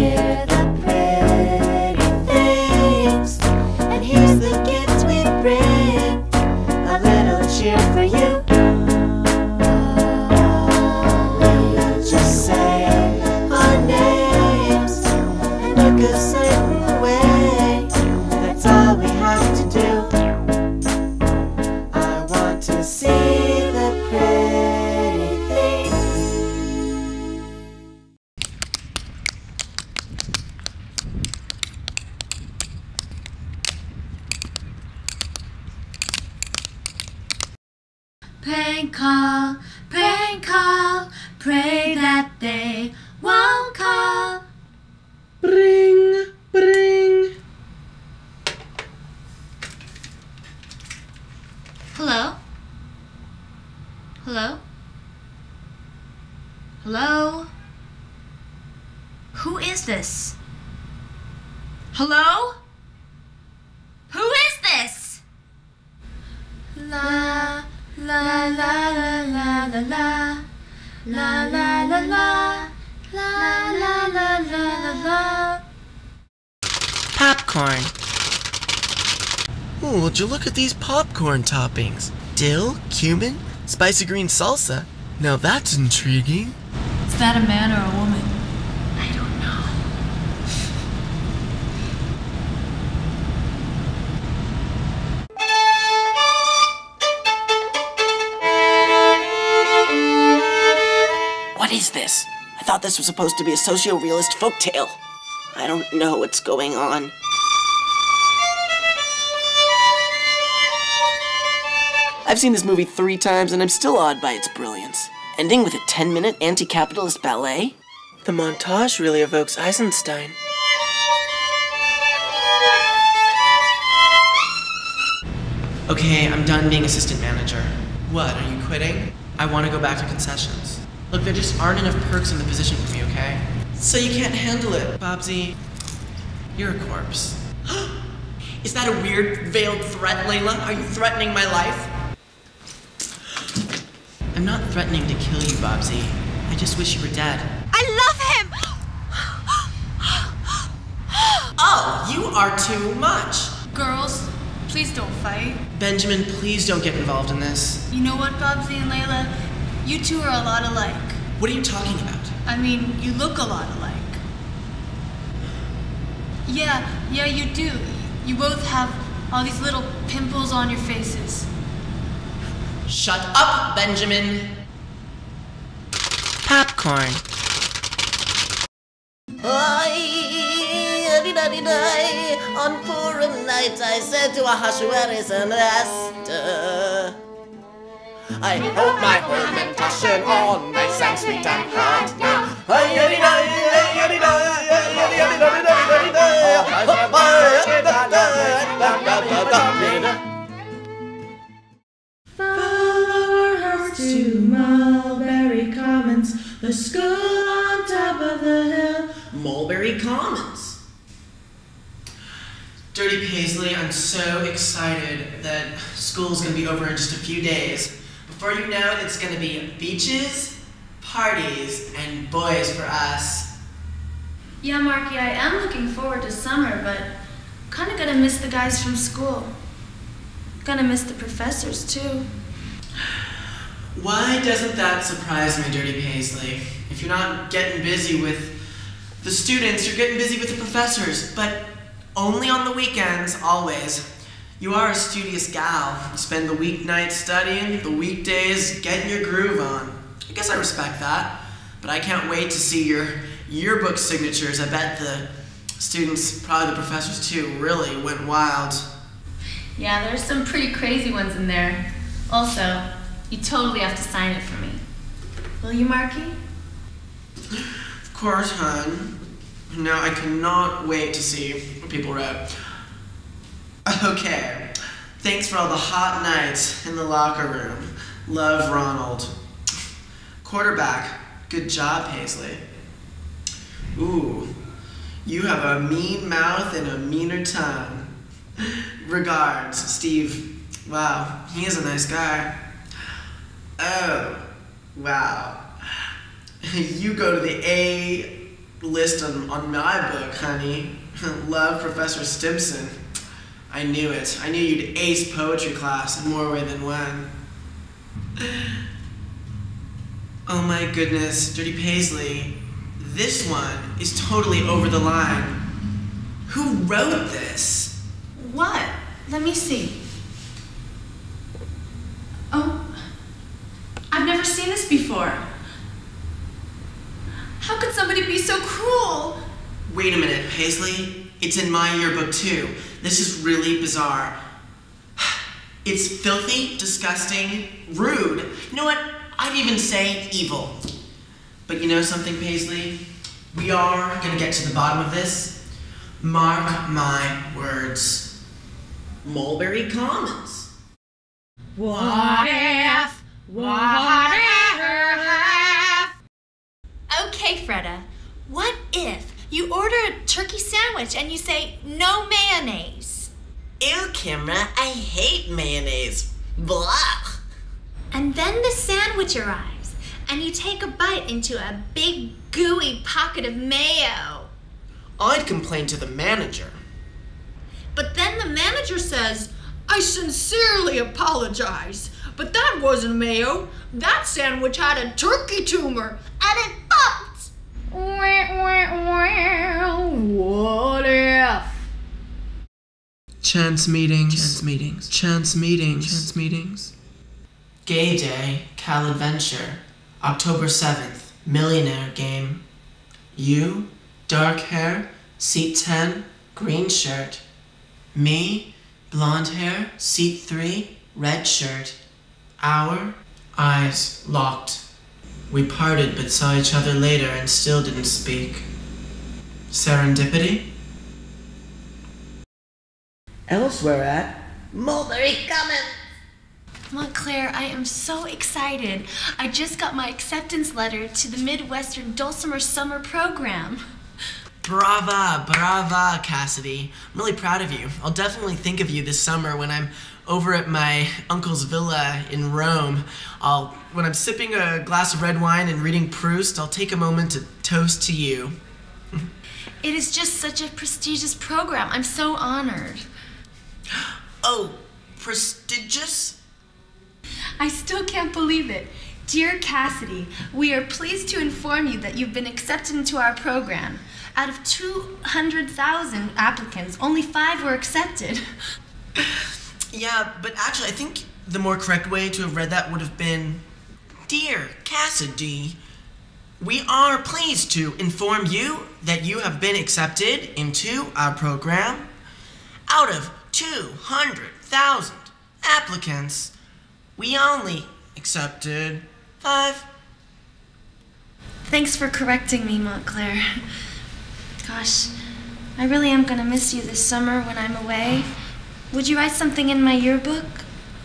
Yeah. Hello? Hello? Hello? Who is this? Hello? Who is this? La la la la la la la la la la la la la la la la la Popcorn. Ooh, would you look at these popcorn toppings? Dill, cumin, spicy green salsa. Now that's intriguing. Is that a man or a woman? I don't know. What is this? I thought this was supposed to be a socio-realist folktale. I don't know what's going on. I've seen this movie three times and I'm still awed by its brilliance. Ending with a 10 minute anti capitalist ballet? The montage really evokes Eisenstein. Okay, I'm done being assistant manager. What, are you quitting? I want to go back to concessions. Look, there just aren't enough perks in the position for me, okay? So you can't handle it, Bobsy. You're a corpse. Is that a weird, veiled threat, Layla? Are you threatening my life? I'm not threatening to kill you, Bobsy. I just wish you were dead. I love him! Oh, you are too much. Girls, please don't fight. Benjamin, please don't get involved in this. You know what, Bobsy and Layla? You two are a lot alike. What are you talking about? I mean, you look a lot alike. Yeah, yeah, you do. You both have all these little pimples on your faces. Shut up, Benjamin. Popcorn. On Purim night I said to Ahasuerus and Esther I hope my home and cushion on nice and sweet and hot Follow to Mulberry Commons, the school on top of the hill. Mulberry Commons. Dirty Paisley, I'm so excited that school's gonna be over in just a few days. Before you know it, it's gonna be beaches, parties, and boys for us. Yeah, Marky, I am looking forward to summer, but kind of gonna miss the guys from school. Gonna miss the professors, too. Why doesn't that surprise me, Dirty Paisley? If you're not getting busy with the students, you're getting busy with the professors, but only on the weekends, always. You are a studious gal. Spend the weeknights studying, the weekdays getting your groove on. I guess I respect that, but I can't wait to see your yearbook signatures. I bet the students, probably the professors too, really went wild. Yeah, there's some pretty crazy ones in there. Also, you totally have to sign it for me. Will you, Marky? Of course, hon. No, I cannot wait to see what people wrote. Okay. Thanks for all the hot nights in the locker room. Love, Ronald. Quarterback. Good job, Paisley. Ooh. You have a mean mouth and a meaner tongue. Regards, Steve. Wow, he is a nice guy. Oh, wow. You go to the A list on, on my book, honey. Love Professor Stimson. I knew it. I knew you'd ace poetry class in more way than one. Oh my goodness, Dirty Paisley. This one is totally over the line. Who wrote this? What? Let me see. Oh, I've never seen this before. How could somebody be so cruel? Wait a minute, Paisley. It's in my yearbook too. This is really bizarre. It's filthy, disgusting, rude. You know what? I'd even say evil. But you know something, Paisley? We are gonna get to the bottom of this. Mark my words. Mulberry Commons. What if? What if? Okay, Freda. What if you order a turkey sandwich and you say no mayonnaise? Ew, Kimra, I hate mayonnaise. Blah. And then the sandwich arrives and you take a bite into a big gooey pocket of mayo. I'd complain to the manager. But then the manager says, I sincerely apologize, but that wasn't mayo. That sandwich had a turkey tumor and it. What if? Chance meetings. Chance meetings. Chance meetings. Chance meetings. Gay Day, Cal Adventure, October 7th, Millionaire Game. You, dark hair, seat 10, green shirt. Me, blonde hair, seat 3, red shirt. Our eyes locked. We parted but saw each other later and still didn't speak. Serendipity? Elsewhere at Mulberry Commons. Montclair, I am so excited. I just got my acceptance letter to the Midwestern Dulcimer Summer Program. Brava, brava, Cassidy. I'm really proud of you. I'll definitely think of you this summer when I'm over at my uncle's villa in Rome. I'll when I'm sipping a glass of red wine and reading Proust, I'll take a moment to toast to you. It is just such a prestigious program. I'm so honored. Oh, prestigious? I still can't believe it. Dear Cassidy, we are pleased to inform you that you've been accepted into our program. Out of 200,000 applicants, only five were accepted. Yeah, but actually, I think the more correct way to have read that would have been Dear Cassidy, we are pleased to inform you that you have been accepted into our program. Out of 200,000 applicants, we only accepted five. Thanks for correcting me, Montclair. Gosh, I really am gonna miss you this summer when I'm away. Would you write something in my yearbook?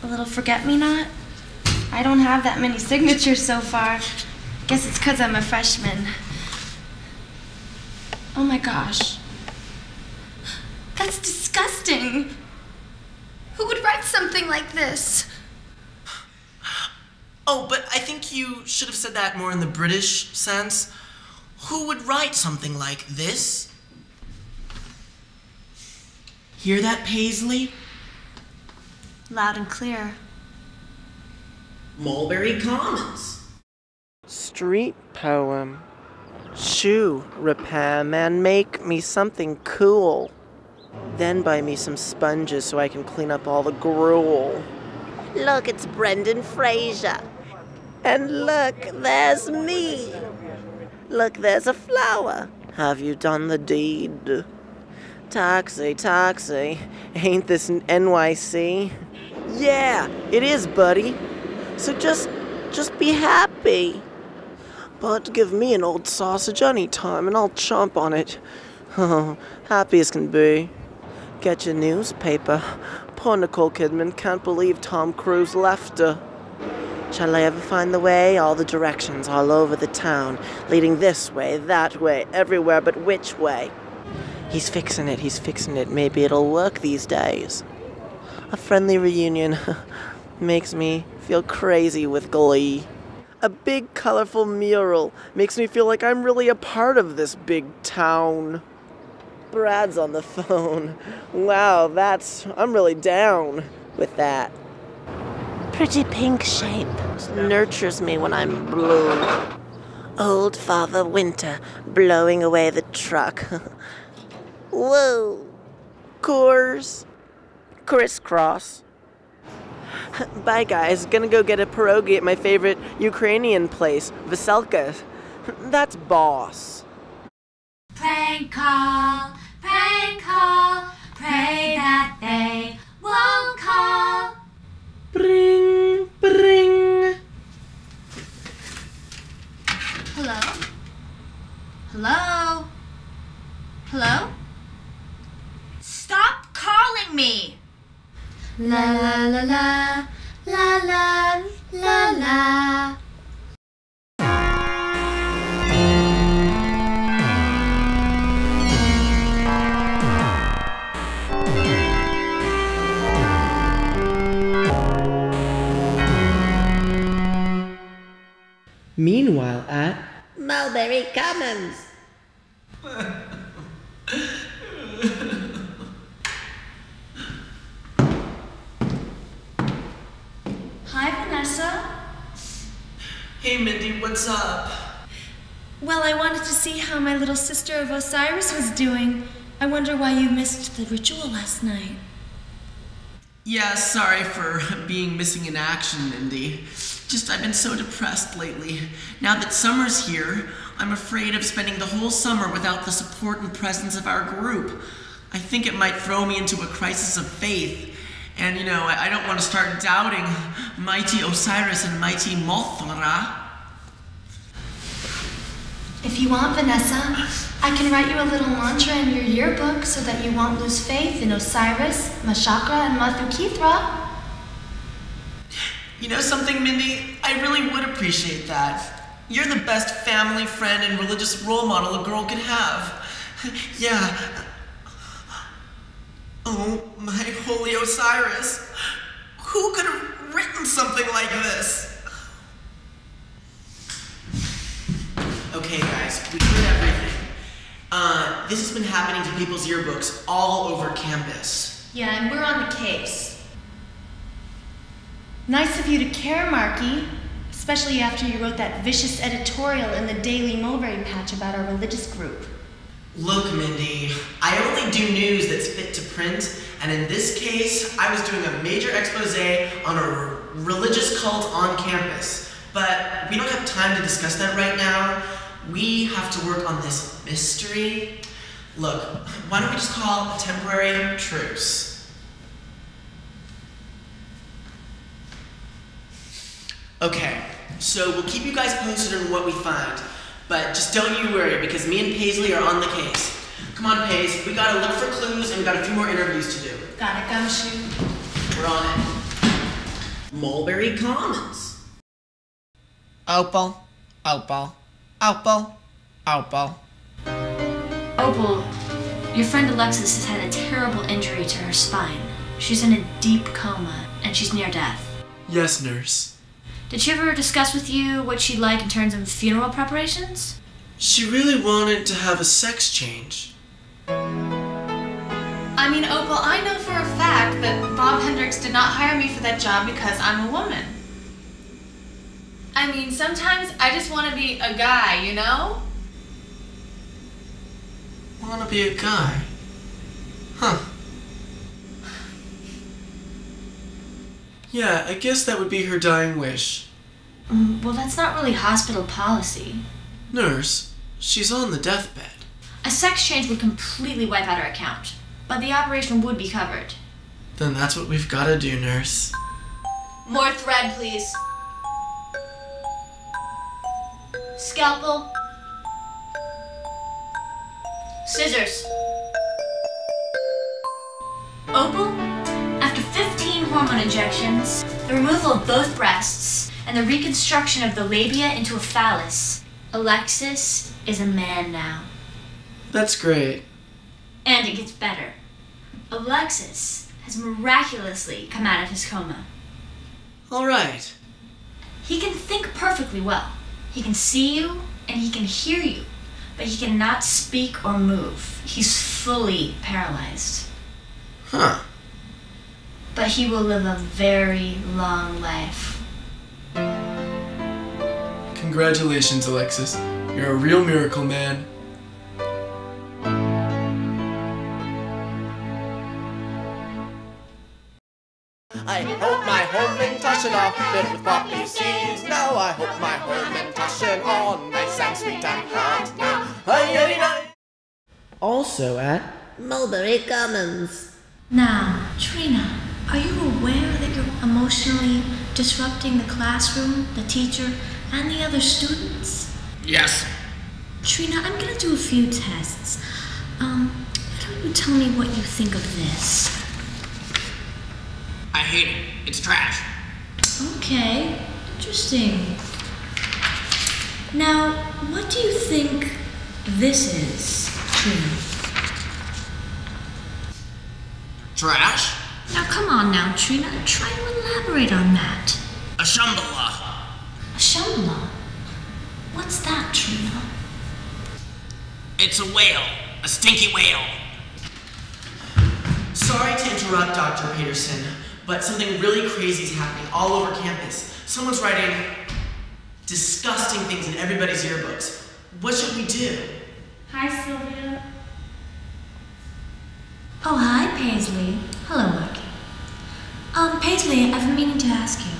A little forget me not? I don't have that many signatures so far. Guess it's because I'm a freshman. Oh my gosh. That's disgusting. Who would write something like this? Oh, but I think you should have said that more in the British sense. Who would write something like this? Hear that, Paisley? Loud and clear. Mulberry Commons. Street poem. Shoe repairman, make me something cool. Then buy me some sponges so I can clean up all the gruel. Look, it's Brendan Fraser. And look, there's me. Look, there's a flower. Have you done the deed? Taxi, taxi. Ain't this NYC? Yeah, it is, buddy. So just, just be happy. But give me an old sausage any time and I'll chomp on it. Oh, happy as can be. Get your newspaper. Poor Nicole Kidman can't believe Tom Cruise left her. Shall I ever find the way? All the directions all over the town, leading this way, that way, everywhere but which way? He's fixing it, he's fixing it. Maybe it'll work these days. A friendly reunion makes me feel crazy with glee. A big, colorful mural makes me feel like I'm really a part of this big town. Brad's on the phone. Wow, that's. I'm really down with that. Pretty pink shape nurtures me when I'm blue. Old Father Winter blowing away the truck. Whoa. Coors. Crisscross. Bye, guys. Gonna go get a pierogi at my favorite Ukrainian place, Veselka. That's boss. Prank call, prank call, pray that they won't call. Bring, bring. Hello? Hello? Hello? Stop calling me! La la la la, la la la la. Meanwhile, at Mulberry Commons. Hi, Vanessa. Hey Mindy, what's up? Well, I wanted to see how my little sister of Osiris was doing. I wonder why you missed the ritual last night. Yeah, sorry for being missing in action, Mindy. Just I've been so depressed lately. Now that summer's here, I'm afraid of spending the whole summer without the support and presence of our group. I think it might throw me into a crisis of faith. And you know, I, I don't want to start doubting mighty Osiris and mighty Mothra. If you want, Vanessa, I can write you a little mantra in your yearbook so that you won't lose faith in Osiris, Mashakra, and Mathukithra. You know something, Mindy? I really would appreciate that. You're the best family, friend, and religious role model a girl could have. yeah. Oh, my holy Osiris. Who could have written something like this? Okay, guys, we heard everything. Uh, this has been happening to people's yearbooks all over campus. Yeah, and we're on the case. Nice of you to care, Marky. Especially after you wrote that vicious editorial in the Daily Mulberry Patch about our religious group. Look, Mindy, I only do news that's fit to print, and in this case, I was doing a major expose on a religious cult on campus. But we don't have time to discuss that right now. We have to work on this mystery. Look, why don't we just call a temporary truce? Okay, so we'll keep you guys posted on what we find. But just don't you worry, because me and Paisley are on the case. Come on, Paige, we gotta look for clues and we got a few more interviews to do. Got it, Gumshoe. We're on it. Mulberry Commons. Opal, Opal, Opal, Opal. Opal, your friend Alexis has had a terrible injury to her spine. She's in a deep coma, and she's near death. Yes, nurse. Did she ever discuss with you what she'd like in terms of funeral preparations? She really wanted to have a sex change. I mean, Opal, I know for a fact that Bob Hendricks did not hire me for that job because I'm a woman. I mean, sometimes I just want to be a guy, you know? Wanna be a guy? Huh. Yeah, I guess that would be her dying wish. Mm, Well, that's not really hospital policy. Nurse, she's on the deathbed. A sex change would completely wipe out her account, but the operation would be covered. Then that's what we've gotta do, nurse. More thread, please. Scalpel. Scissors. Opal, after 15 hormone injections, the removal of both breasts, and the reconstruction of the labia into a phallus, Alexis is a man now. That's great. And it gets better. Alexis has miraculously come out of his coma. Alright. He can think perfectly well. He can see you and he can hear you, but he cannot speak or move. He's fully paralyzed. Huh. But he will live a very long life. Congratulations, Alexis. You're a real miracle man. I hope my hamantaschen are filled with poppy seeds. Now I hope my home and Taschen are nice and sweet and hot. Now, Also at Mulberry Commons. Now, Trina, are you aware that you're emotionally disrupting the classroom, the teacher, and the other students? Yes. Trina, I'm gonna do a few tests. Um, why don't you tell me what you think of this? I hate it. It's trash. Okay, interesting. Now, what do you think this is, Trina? Trash? Now, come on now, Trina, try to elaborate on that. A Shambhala. A Shambhala? What's that, Trina? It's a whale. A stinky whale. Sorry to interrupt, Dr. Peterson, but something really crazy is happening all over campus. Someone's writing disgusting things in everybody's yearbooks. What should we do? Hi, Sylvia. Oh, hi, Paisley. Hello, Marky. Um, Paisley, I've been meaning to ask you,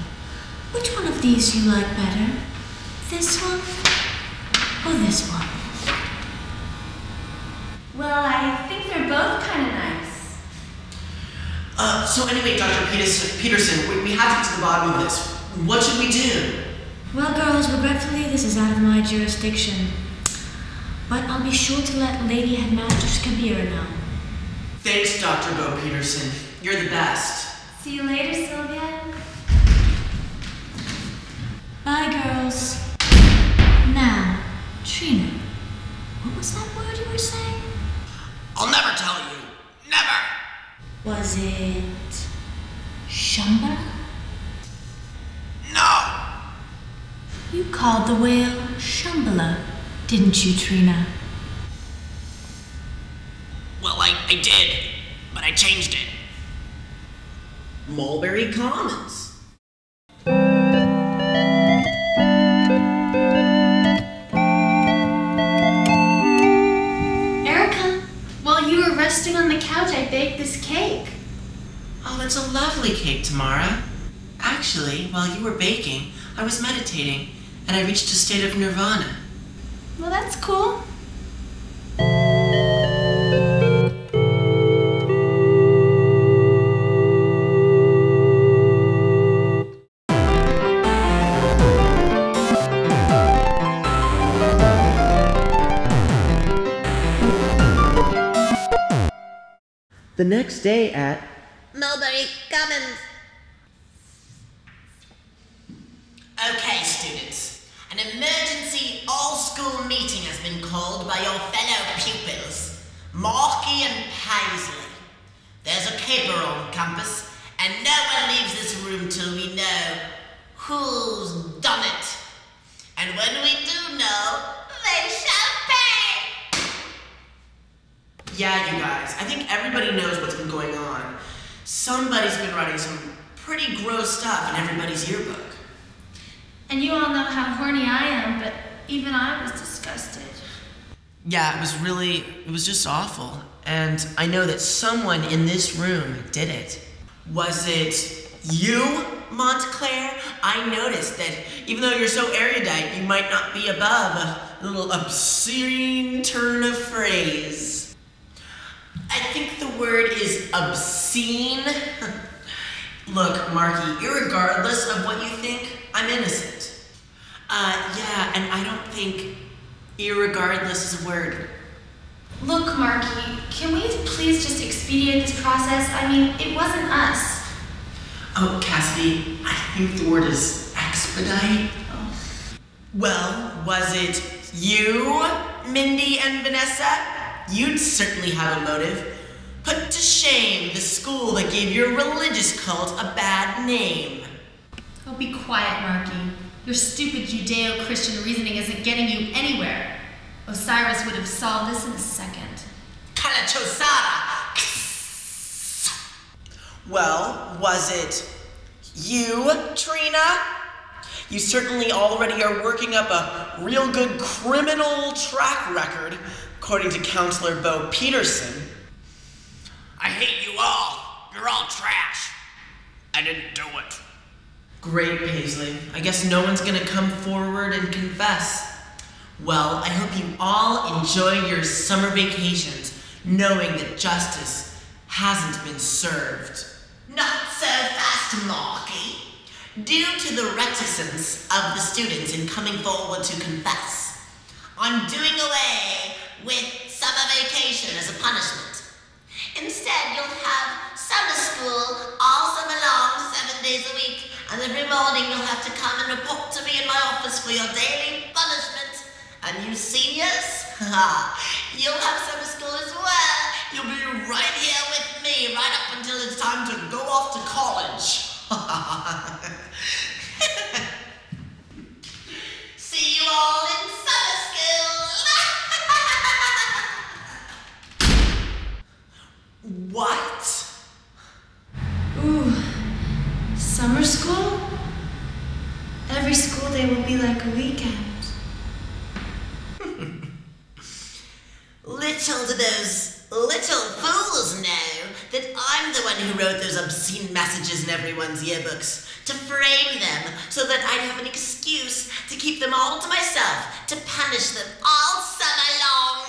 which one of these you like better? This one or this one? Well, I think they're both kind of nice. Uh, so anyway, Dr. Peterson, Peterson we, we have to get to the bottom of this. What should we do? Well, girls, regretfully, this is out of my jurisdiction. But I'll be sure to let Lady Headmaster Kabira know. Thanks, Dr. Bo Peterson. You're the best. See you later, Sylvia. Bye, girls. Now, Trina, what was that word you were saying? I'll never tell you. Never. Was it Shambhala? No. You called the whale Shambhala, didn't you, Trina? Well, I, I did, but I changed it. Mulberry Commons. Erica, while you were resting on the couch, I baked this cake. Oh, that's a lovely cake, Tamara. Actually, while you were baking, I was meditating, and I reached a state of nirvana. Well, that's cool. The next day at Mulberry Commons. Okay, students. An emergency all-school meeting has been called by your fellow pupils, Marky and Paisley. There's a caper on campus, and no one leaves this room till we know who's done it. And when we do know, they shall pay! Yeah, you guys, I think everybody knows what's been going on. Somebody's been writing some pretty gross stuff in everybody's yearbook. And you all know how horny I am, but even I was disgusted. Yeah, it was really, it was just awful. And I know that someone in this room did it. Was it you, Montclair? I noticed that even though you're so erudite, you might not be above a little obscene turn of phrase. I think the word is obscene. Look, Marky, irregardless of what you think, I'm innocent. Uh, yeah, and I don't think irregardless is a word. Look, Marky, can we please just expedite this process? I mean, it wasn't us. Oh, Cassidy, I think the word is expedite. Well, was it you, Mindy and Vanessa? You'd certainly have a motive. Put to shame the school that gave your religious cult a bad name. Oh, be quiet, Marky. Your stupid Judeo Christian reasoning isn't getting you anywhere. Osiris would have solved this in a second. Kalachosara! Well, was it you, Trina? You certainly already are working up a real good criminal track record, according to Counselor Bo Peterson. I hate you all. You're all trash. I didn't do it. Great, Paisley. I guess no one's gonna come forward and confess. Well, I hope you all enjoy your summer vacations, knowing that justice hasn't been served. Not so fast, Marky. Due to the reticence of the students in coming forward to confess, I'm doing away with summer vacation as a punishment. Instead, you'll have summer school all summer long, seven days a week, and every morning you'll have to come and report to me in my office for your daily punishment. And you seniors, you'll have summer school as well. You'll be right here with me right up until it's time to go off to college. See you all in summer school. What? Ooh, summer school? Every school day will be like a weekend. Little do those little fools know that I'm the one who wrote those obscene messages in everyone's yearbooks to frame them so that I'd have an excuse to keep them all to myself, to punish them all summer long.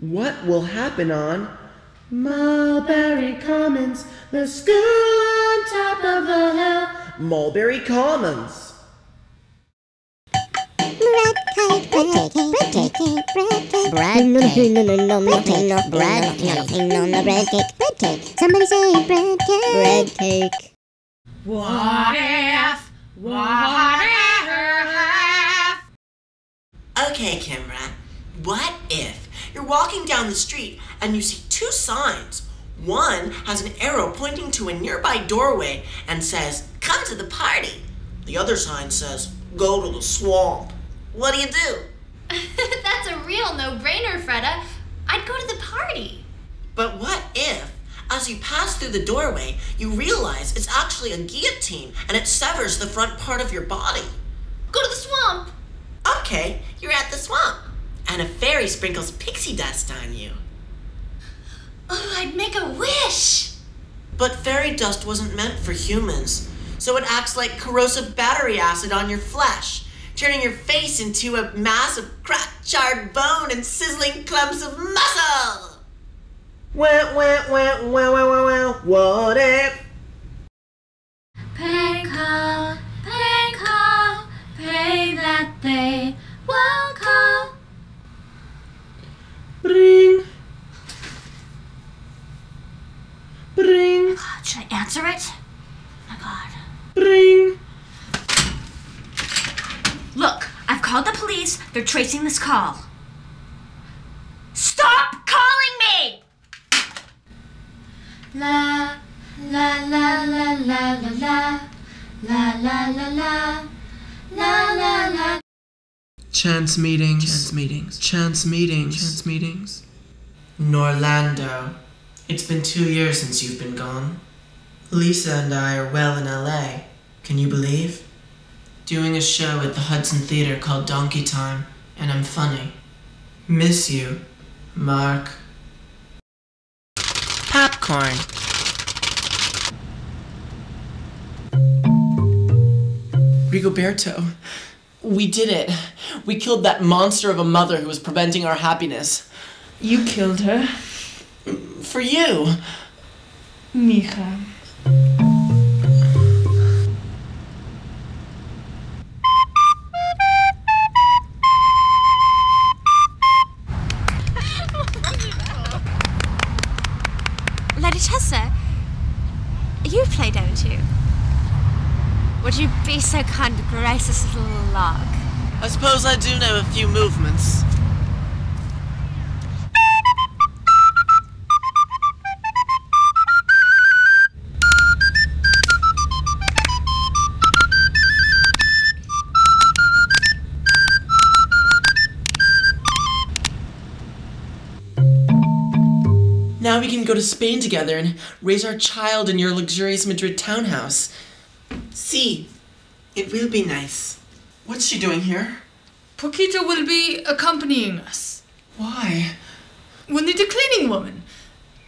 What will happen on Mulberry Commons, the school on top of the hill? Mulberry Commons. Bread cake, bread cake, bread cake, bread cake. No, no, no, no, no, no, no, bread cake, no, no, bread cake, bread cake. Somebody say bread cake, bread cake. What if? Whatever half? Okay, Kimrat. What if you're walking down the street and you see two signs? One has an arrow pointing to a nearby doorway and says, Come to the party. The other sign says, Go to the swamp. What do you do? That's a real no-brainer, Freda. I'd go to the party. But what if, as you pass through the doorway, you realize it's actually a guillotine and it severs the front part of your body? Go to the swamp. Okay, you're at the swamp. And a fairy sprinkles pixie dust on you. Oh, I'd make a wish. But fairy dust wasn't meant for humans, so it acts like corrosive battery acid on your flesh, turning your face into a mass of cracked, charred bone and sizzling clumps of muscle. Well, well, well, well, well, well, well. What if? Pray call, pray call, pray that they won't call. Bring. Bring. Oh God, should I answer it? Oh my God. Bring. Look, I've called the police. They're tracing this call. Chance meetings. Chance meetings. Chance meetings. Chance meetings. Norlando, it's been two years since you've been gone. Lisa and I are well in LA. Can you believe? Doing a show at the Hudson Theater called Donkey Time, and I'm funny. Miss you, Mark. Popcorn. Rigoberto, we did it. We killed that monster of a mother who was preventing our happiness. You killed her, For you. Mija. Lady Chester, you play, don't you? Would you be so kind to grace this little Fuck. I suppose I do know a few movements. Now we can go to Spain together and raise our child in your luxurious Madrid townhouse. See, si, it will be nice. What's she doing here? Paquita will be accompanying us. Why? We'll need a cleaning woman.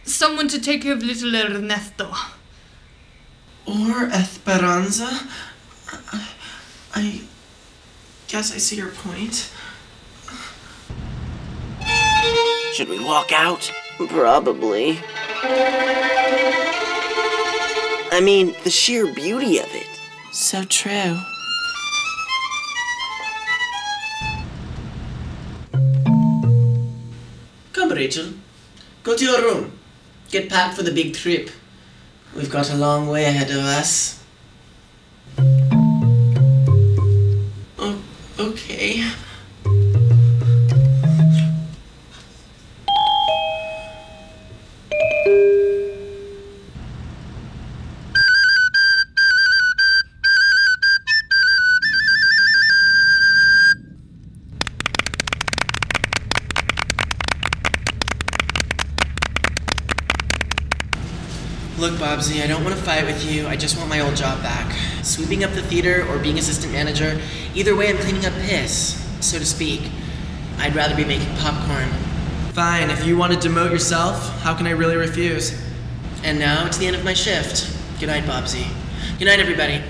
Someone to take care of little Ernesto. Or Esperanza? I guess I see your point. Should we walk out? Probably. I mean, the sheer beauty of it. So true. Rachel. Go to your room. Get packed for the big trip. We've got a long way ahead of us. Oh, okay. Look, Bobsy, I don't want to fight with you. I just want my old job back. Sweeping up the theater or being assistant manager, either way, I'm cleaning up piss, so to speak. I'd rather be making popcorn. Fine, if you want to demote yourself, how can I really refuse? And now it's the end of my shift. Good night, Bobsy. Good night, everybody.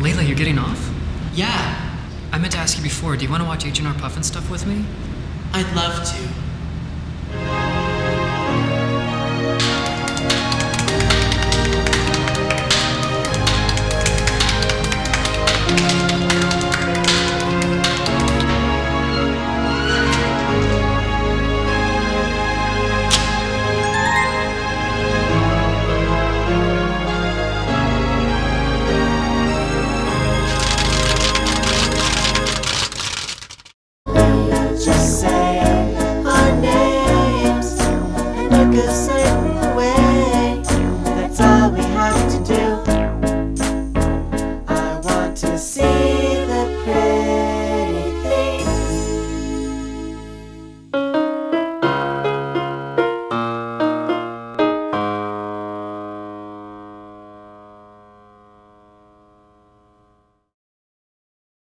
Layla, you're getting off? Yeah. I meant to ask you before, do you want to watch H.R. Pufnstuf with me? I'd love to.